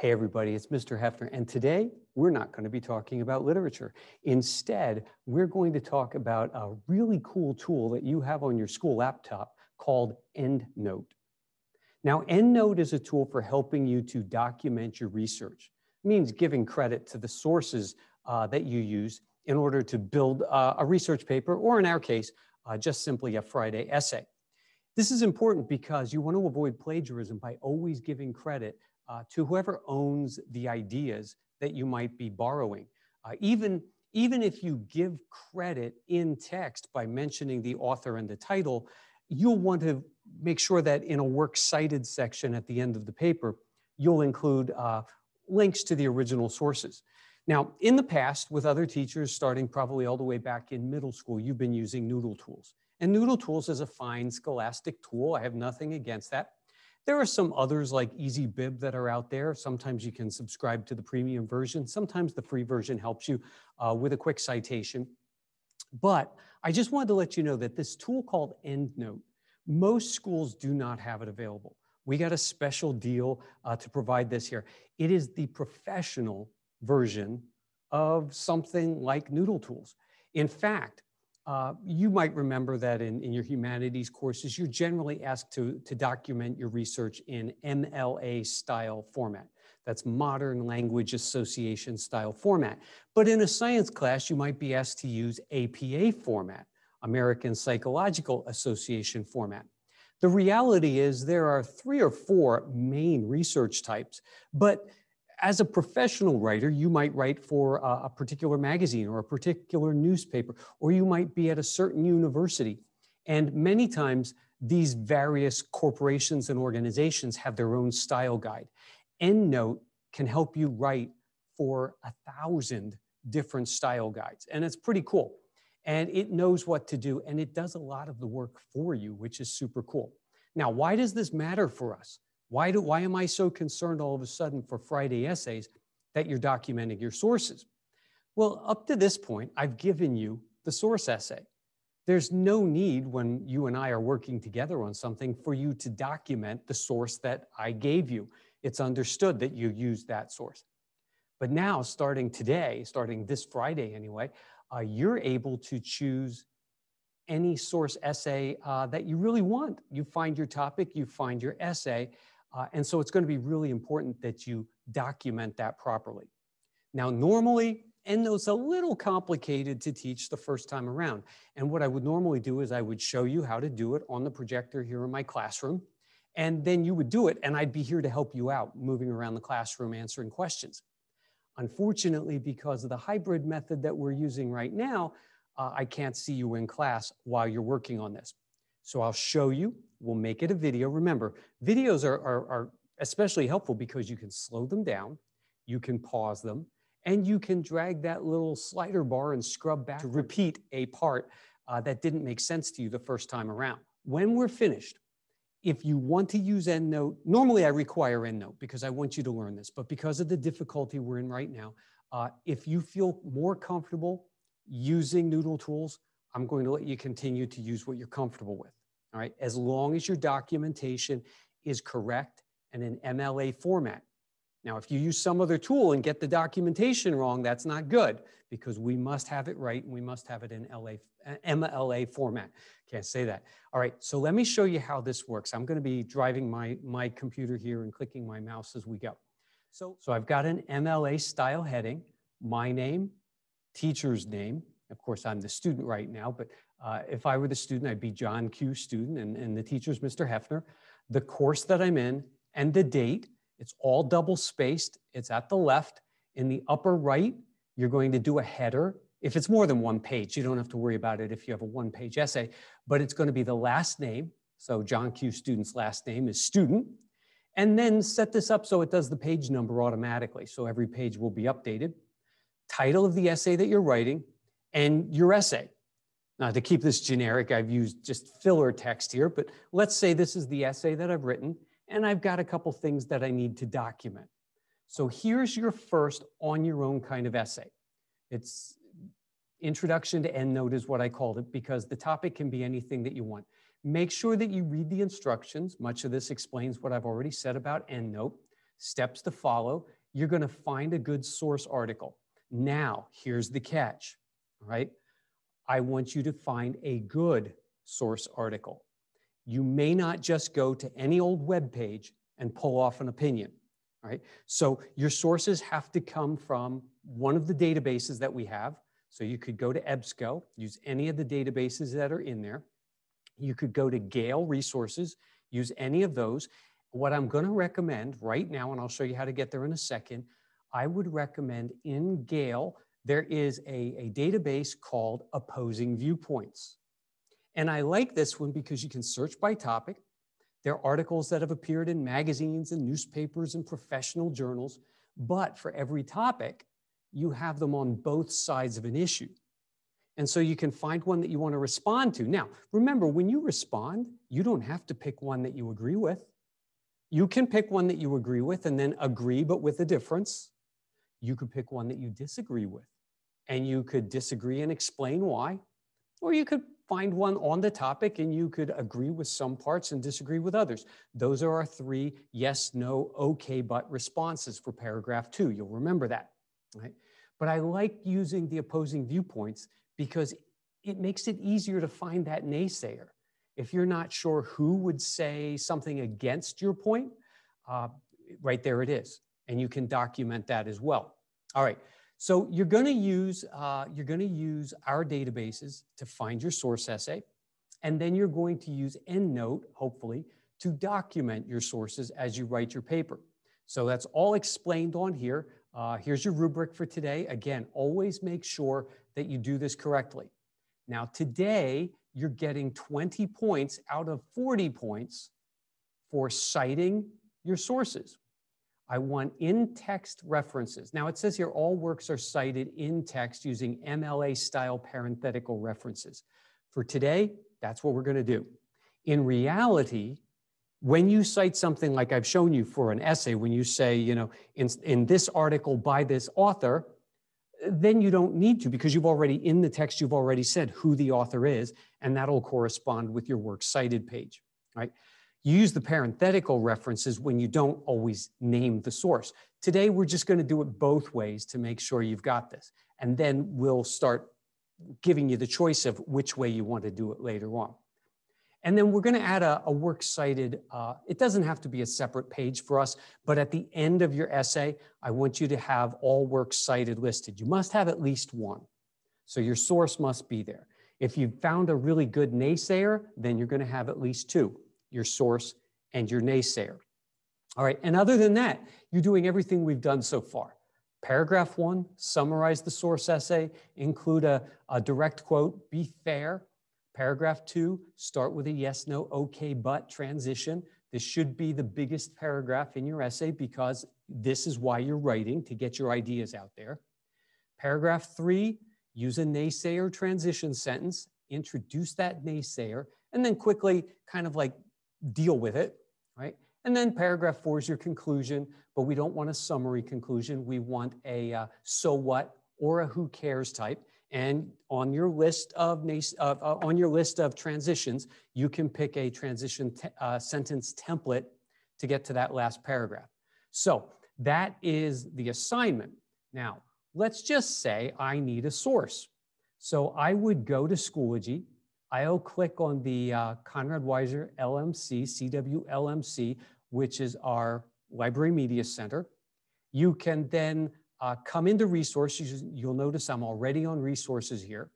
Hey, everybody, it's Mr. Heffner, and today we're not going to be talking about literature. Instead, we're going to talk about a really cool tool that you have on your school laptop called EndNote. Now, EndNote is a tool for helping you to document your research. It means giving credit to the sources uh, that you use in order to build uh, a research paper, or in our case, uh, just simply a Friday essay. This is important because you want to avoid plagiarism by always giving credit uh, to whoever owns the ideas that you might be borrowing. Uh, even, even if you give credit in text by mentioning the author and the title, you'll want to make sure that in a works cited section at the end of the paper, you'll include uh, links to the original sources. Now, in the past, with other teachers, starting probably all the way back in middle school, you've been using Noodle Tools. And Noodle Tools is a fine scholastic tool. I have nothing against that. There are some others like EasyBib that are out there. Sometimes you can subscribe to the premium version. Sometimes the free version helps you uh, with a quick citation. But I just wanted to let you know that this tool called EndNote, most schools do not have it available. We got a special deal uh, to provide this here. It is the professional version of something like Noodle Tools. In fact, uh, you might remember that in, in your humanities courses, you're generally asked to, to document your research in MLA style format. That's modern language association style format. But in a science class, you might be asked to use APA format, American Psychological Association format. The reality is there are three or four main research types, but as a professional writer, you might write for a, a, particular magazine or a particular newspaper, or you might be at a certain university. And many times, these various corporations and organizations have their own style guide. EndNote can help you write for a thousand different style guides, and it's pretty cool. And it knows what to do, and it does a lot of the work for you, which is super cool. Now, why does this matter for us? Why, do, why am I so concerned all of a sudden for Friday essays that you're documenting your sources? Well, up to this point, I've given you the source essay. There's no need when you and I are working together on something for you to document the source that I gave you. It's understood that you use that source. But now, starting today, starting this Friday anyway, uh, you're able to choose any source essay uh, that you really want. You find your topic, you find your essay, uh, and so it's going to be really important that you document that properly. Now, normally, EndNote's a little complicated to teach the first time around. And what I would normally do is I would show you how to do it on the projector here in my classroom. And then you would do it, and I'd be here to help you out, moving around the classroom, answering questions. Unfortunately, because of the hybrid method that we're using right now, uh, I can't see you in class while you're working on this. So I'll show you We'll make it a video. Remember, videos are, are, are especially helpful because you can slow them down, you can pause them, and you can drag that little slider bar and scrub back to repeat a part uh, that didn't make sense to you the first time around. When we're finished, if you want to use EndNote, normally I require EndNote because I want you to learn this, but because of the difficulty we're in right now, uh, if you feel more comfortable using Noodle tools, I'm going to let you continue to use what you're comfortable with all right, as long as your documentation is correct and in MLA format. Now, if you use some other tool and get the documentation wrong, that's not good because we must have it right and we must have it in LA, uh, MLA format. Can't say that. All right, so let me show you how this works. I'm gonna be driving my, my computer here and clicking my mouse as we go. So, so I've got an MLA style heading, my name, teacher's name. Of course, I'm the student right now, but uh, if I were the student, I'd be John Q student and, and the teacher's Mr. Heffner. The course that I'm in and the date, it's all double spaced. It's at the left. In the upper right, you're going to do a header. If it's more than one page, you don't have to worry about it if you have a one page essay, but it's going to be the last name. So John Q student's last name is student. And then set this up so it does the page number automatically. So every page will be updated. Title of the essay that you're writing and your essay. Now, to keep this generic, I've used just filler text here, but let's say this is the essay that I've written, and I've got a couple things that I need to document. So here's your first on your own kind of essay. It's introduction to EndNote is what I called it because the topic can be anything that you want. Make sure that you read the instructions. Much of this explains what I've already said about EndNote. Steps to follow, you're going to find a good source article. Now, here's the catch, right? I want you to find a good source article. You may not just go to any old web page and pull off an opinion, right? So your sources have to come from one of the databases that we have. So you could go to EBSCO, use any of the databases that are in there. You could go to Gale Resources, use any of those. What I'm going to recommend right now, and I'll show you how to get there in a second, I would recommend in Gale, there is a, a database called Opposing Viewpoints. And I like this one because you can search by topic. There are articles that have appeared in magazines and newspapers and professional journals, but for every topic, you have them on both sides of an issue. And so you can find one that you want to respond to. Now, remember, when you respond, you don't have to pick one that you agree with. You can pick one that you agree with and then agree, but with a difference. You could pick one that you disagree with, and you could disagree and explain why. Or you could find one on the topic and you could agree with some parts and disagree with others. Those are our three yes, no, okay, but responses for paragraph two. You'll remember that, right? But I like using the opposing viewpoints because it makes it easier to find that naysayer. If you're not sure who would say something against your point, uh, right there it is. And you can document that as well. All right. So you're going to use uh, you're going to use our databases to find your source essay, and then you're going to use EndNote, hopefully, to document your sources as you write your paper. So that's all explained on here. Uh, here's your rubric for today. Again, always make sure that you do this correctly. Now, today, you're getting 20 points out of 40 points for citing your sources. I want in-text references. Now it says here all works are cited in text using MLA style parenthetical references. For today, that's what we're gonna do. In reality, when you cite something like I've shown you for an essay, when you say, you know, in, in this article by this author, then you don't need to because you've already, in the text, you've already said who the author is, and that'll correspond with your works cited page, right? You use the parenthetical references when you don't always name the source. Today, we're just going to do it both ways to make sure you've got this. And then we'll start giving you the choice of which way you want to do it later on. And then we're going to add a, a works cited. Uh, it doesn't have to be a separate page for us, but at the end of your essay, I want you to have all works cited listed. You must have at least one. So your source must be there. If you found a really good naysayer, then you're going to have at least two your source, and your naysayer. All right, and other than that, you're doing everything we've done so far. Paragraph one, summarize the source essay, include a, a direct quote, be fair. Paragraph two, start with a yes, no, okay, but transition. This should be the biggest paragraph in your essay because this is why you're writing to get your ideas out there. Paragraph three, use a naysayer transition sentence, introduce that naysayer, and then quickly kind of like deal with it, right? And then paragraph four is your conclusion, but we don't want a summary conclusion. We want a uh, so what or a who cares type. And on your list of uh, on your list of transitions, you can pick a transition uh, sentence template to get to that last paragraph. So that is the assignment. Now, let's just say I need a source. So I would go to Schoology I'll click on the uh, Conrad Weiser LMC, CWLMC, which is our Library Media Center. You can then uh, come into resources. You'll notice I'm already on resources here.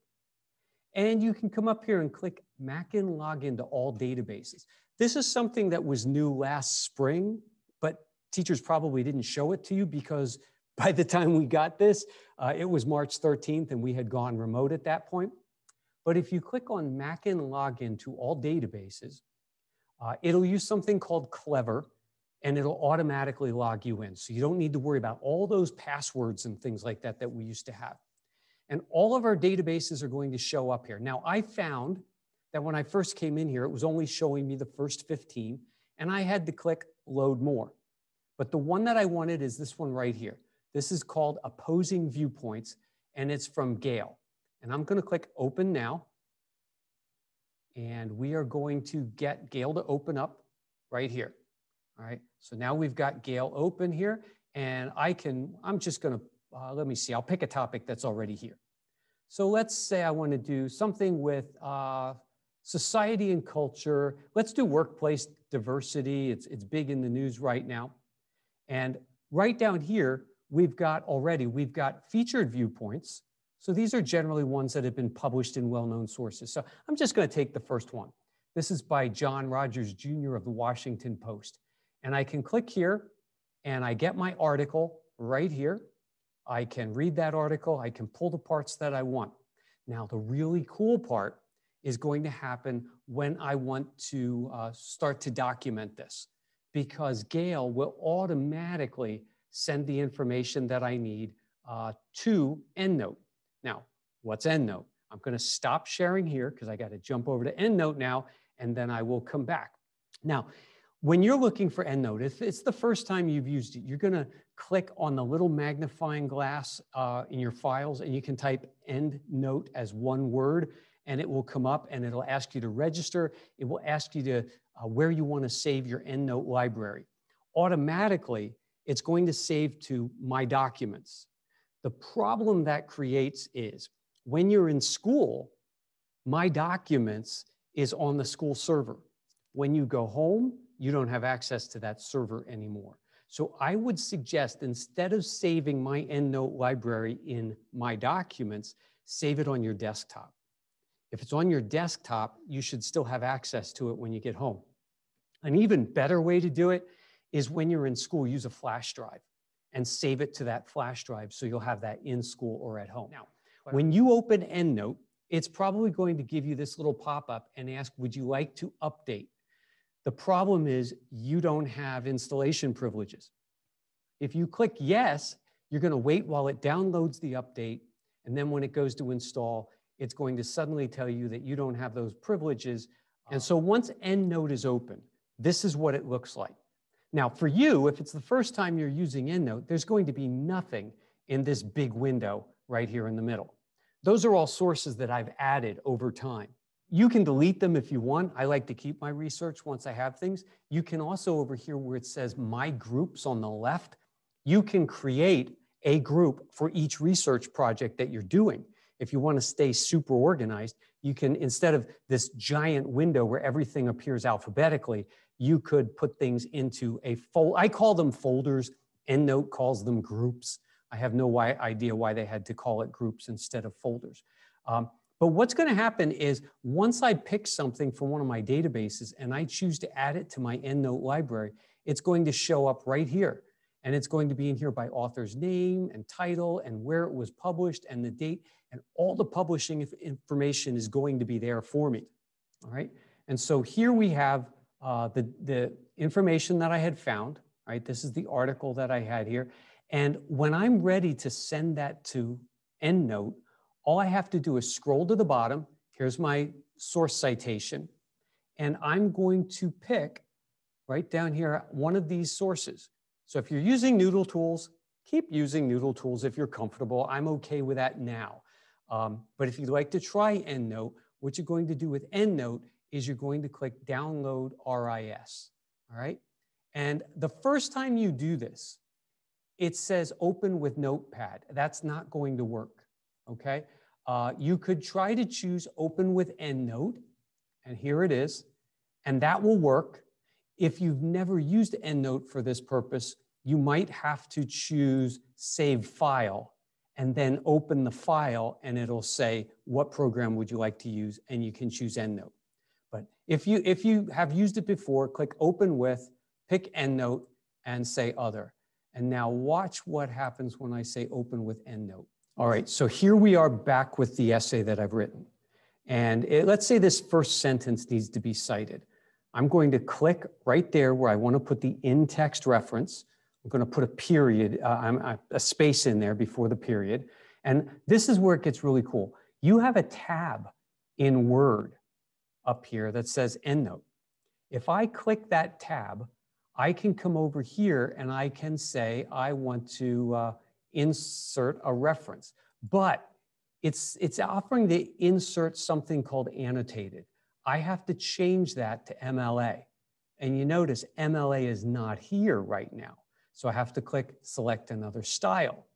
And you can come up here and click Mackin log into all databases. This is something that was new last spring, but teachers probably didn't show it to you because by the time we got this, uh, it was March 13th and we had gone remote at that point. But if you click on Mackin login to all databases, uh, it'll use something called Clever and it'll automatically log you in. So you don't need to worry about all those passwords and things like that that we used to have. And all of our databases are going to show up here. Now, I found that when I first came in here, it was only showing me the first 15, and I had to click load more. But the one that I wanted is this one right here. This is called Opposing Viewpoints, and it's from Gale. And I'm going to click open now. And we are going to get Gale to open up right here. All right, so now we've got Gale open here and I can, I'm just gonna, uh, let me see, I'll pick a topic that's already here. So let's say I wanna do something with uh, society and culture. Let's do workplace diversity. It's, it's big in the news right now. And right down here, we've got already, we've got featured viewpoints. So these are generally ones that have been published in well-known sources. So I'm just gonna take the first one. This is by John Rogers Jr. of the Washington Post. And I can click here and I get my article right here. I can read that article. I can pull the parts that I want. Now, the really cool part is going to happen when I want to uh, start to document this because Gale will automatically send the information that I need uh, to EndNote. Now, what's EndNote? I'm going to stop sharing here because I got to jump over to EndNote now, and then I will come back. Now, when you're looking for EndNote, if it's the first time you've used it, you're going to click on the little magnifying glass uh, in your files and you can type EndNote as one word and it will come up and it'll ask you to register. It will ask you to uh, where you want to save your EndNote library. Automatically, it's going to save to My Documents. The problem that creates is when you're in school, My Documents is on the school server. When you go home, you don't have access to that server anymore. So I would suggest instead of saving my EndNote library in My Documents, save it on your desktop. If it's on your desktop, you should still have access to it when you get home. An even better way to do it is when you're in school, use a flash drive and save it to that flash drive so you'll have that in school or at home. Now, when you open EndNote, it's probably going to give you this little pop-up and ask, would you like to update? The problem is you don't have installation privileges. If you click yes, you're going to wait while it downloads the update. And then when it goes to install, it's going to suddenly tell you that you don't have those privileges. And ah. so once EndNote is open, this is what it looks like. Now, for you, if it's the first time you're using EndNote, there's going to be nothing in this big window right here in the middle. Those are all sources that I've added over time. You can delete them if you want. I like to keep my research once I have things. You can also over here where it says my groups on the left, you can create a group for each research project that you're doing. If you want to stay super organized, you can, instead of this giant window where everything appears alphabetically, you could put things into a fold. I call them folders. EndNote calls them groups. I have no why, idea why they had to call it groups instead of folders. Um, but what's going to happen is once I pick something from one of my databases and I choose to add it to my EndNote library, it's going to show up right here. And it's going to be in here by author's name and title and where it was published and the date. And all the publishing information is going to be there for me. All right. And so here we have uh, the, the information that I had found. Right. This is the article that I had here. And when I'm ready to send that to EndNote, all I have to do is scroll to the bottom. Here's my source citation. And I'm going to pick right down here one of these sources. So if you're using Noodle Tools, keep using Noodle Tools if you're comfortable. I'm okay with that now. Um, but if you'd like to try EndNote, what you're going to do with EndNote is you're going to click Download RIS. All right. And the first time you do this, it says open with Notepad. That's not going to work okay? Uh, you could try to choose open with EndNote, and here it is, and that will work. If you've never used EndNote for this purpose, you might have to choose Save File and then open the file and it'll say, what program would you like to use? And you can choose EndNote. But if you, if you have used it before, click Open With, pick EndNote, and say Other. And now watch what happens when I say Open with EndNote. All right, so here we are back with the essay that I've written. And it, let's say this first sentence needs to be cited. I'm going to click right there where I want to put the in-text reference. I'm going to put a period, uh, a space in there before the period. And this is where it gets really cool. You have a tab in Word up here that says EndNote. If I click that tab, I can come over here and I can say I want to uh, insert a reference. But it's, it's offering to insert something called annotated. I have to change that to MLA. And you notice MLA is not here right now. So I have to click select another style.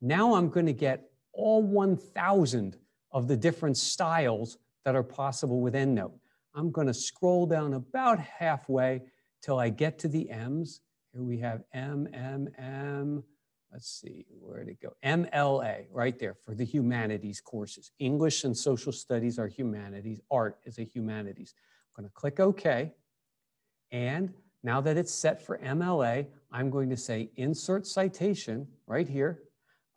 Now I'm going to get all 1,000 of the different styles that are possible with EndNote. I'm going to scroll down about halfway till I get to the M's. Here we have M, M, M. Let's see, where did it go? MLA, right there for the humanities courses. English and social studies are humanities. Art is a humanities. I'm going to click OK. And now that it's set for MLA, I'm going to say insert citation right here.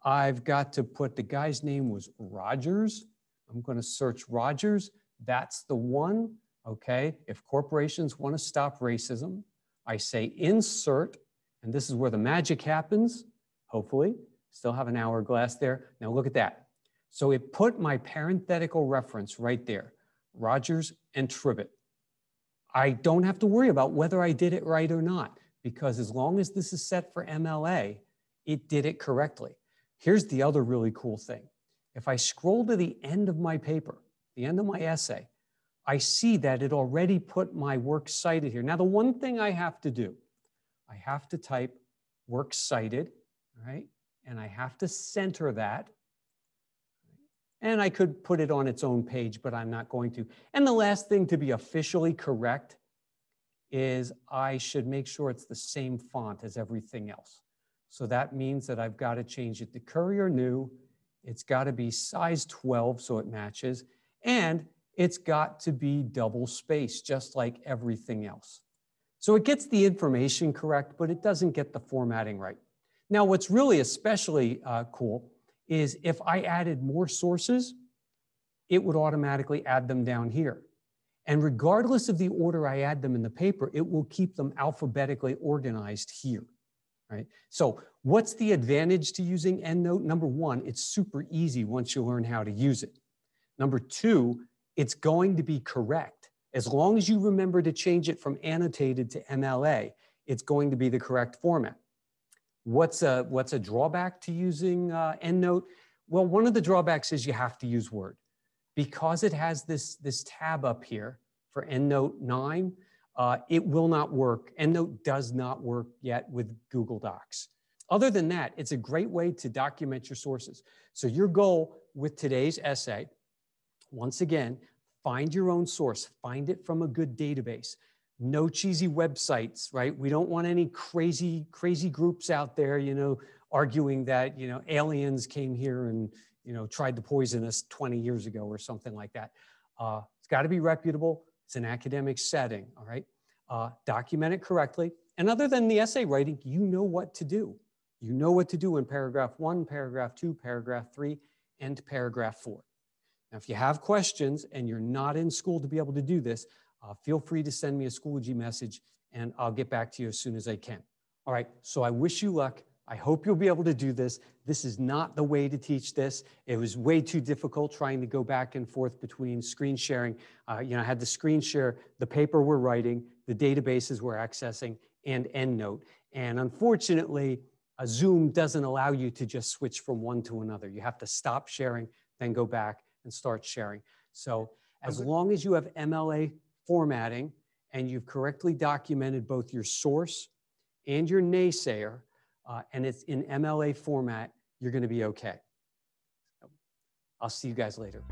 I've got to put the guy's name was Rogers. I'm going to search Rogers. That's the one, okay? If corporations want to stop racism, I say insert, and this is where the magic happens, hopefully. Still have an hourglass there. Now look at that. So it put my parenthetical reference right there, Rogers and Tribbitt. I don't have to worry about whether I did it right or not, because as long as this is set for MLA, it did it correctly. Here's the other really cool thing. If I scroll to the end of my paper, the end of my essay, I see that it already put my works cited here. Now, the one thing I have to do, I have to type works cited, right? And I have to center that. And I could put it on its own page, but I'm not going to. And the last thing to be officially correct is I should make sure it's the same font as everything else. So that means that I've got to change it to Courier New. It's got to be size 12 so it matches. And it's got to be double spaced, just like everything else. So it gets the information correct, but it doesn't get the formatting right. Now, what's really especially uh, cool is if I added more sources, it would automatically add them down here. And regardless of the order I add them in the paper, it will keep them alphabetically organized here, right? So what's the advantage to using EndNote? Number one, it's super easy once you learn how to use it. Number two, it's going to be correct. As long as you remember to change it from annotated to MLA, it's going to be the correct format. What's a, what's a drawback to using uh, EndNote? Well, one of the drawbacks is you have to use Word. Because it has this, this tab up here for EndNote 9, uh, it will not work. EndNote does not work yet with Google Docs. Other than that, it's a great way to document your sources. So your goal with today's essay once again, find your own source, find it from a good database. No cheesy websites, right? We don't want any crazy, crazy groups out there, you know, arguing that, you know, aliens came here and, you know, tried to poison us 20 years ago or something like that. Uh, it's got to be reputable. It's an academic setting, all right? Uh, document it correctly. And other than the essay writing, you know what to do. You know what to do in paragraph one, paragraph two, paragraph three, and paragraph four. Now, if you have questions and you're not in school to be able to do this, uh, feel free to send me a Schoology message and I'll get back to you as soon as I can. All right, so I wish you luck. I hope you'll be able to do this. This is not the way to teach this. It was way too difficult trying to go back and forth between screen sharing. Uh, you know, I had the screen share, the paper we're writing, the databases we're accessing, and EndNote. And unfortunately, a Zoom doesn't allow you to just switch from one to another. You have to stop sharing, then go back, and start sharing. So as long as you have MLA formatting and you've correctly documented both your source and your naysayer, uh, and it's in MLA format, you're going to be okay. I'll see you guys later.